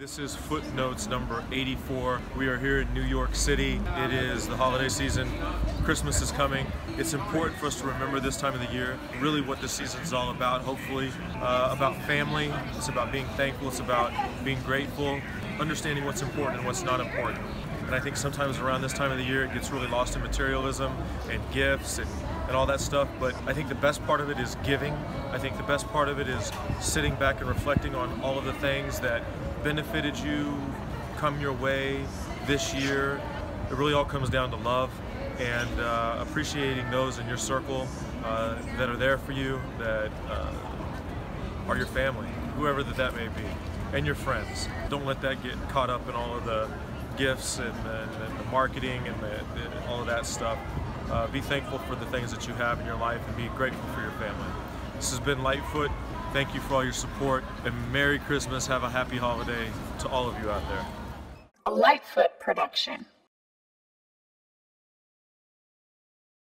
This is Footnotes number 84. We are here in New York City. It is the holiday season. Christmas is coming. It's important for us to remember this time of the year, really what this season is all about, hopefully, uh, about family. It's about being thankful. It's about being grateful, understanding what's important and what's not important. And I think sometimes around this time of the year, it gets really lost in materialism and gifts and, and all that stuff. But I think the best part of it is giving. I think the best part of it is sitting back and reflecting on all of the things that benefited you come your way this year. It really all comes down to love and uh, appreciating those in your circle uh, that are there for you, that uh, are your family, whoever that that may be, and your friends. Don't let that get caught up in all of the gifts and, and, and the marketing and the, the, all of that stuff. Uh, be thankful for the things that you have in your life and be grateful for your family. This has been Litefoot. Thank you for all your support and Merry Christmas. Have a happy holiday to all of you out there. A Litefoot production.